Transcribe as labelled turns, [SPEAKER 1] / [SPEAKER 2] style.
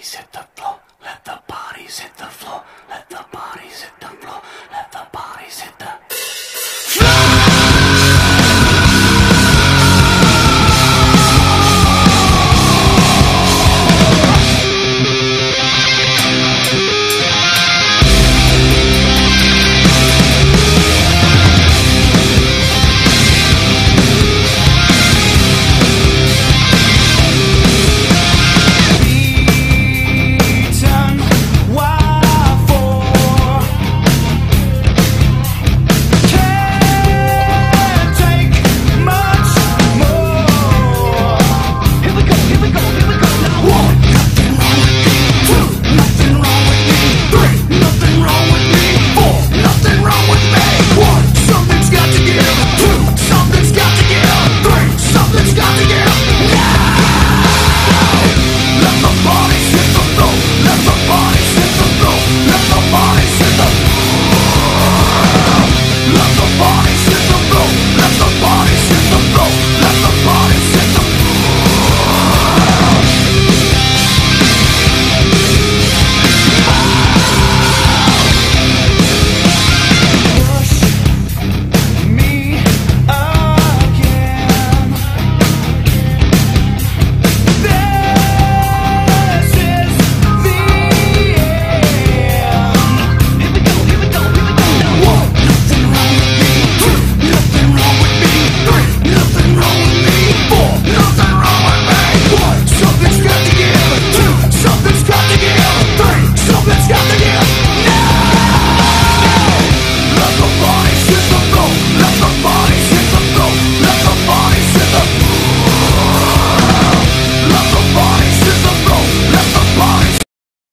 [SPEAKER 1] Please the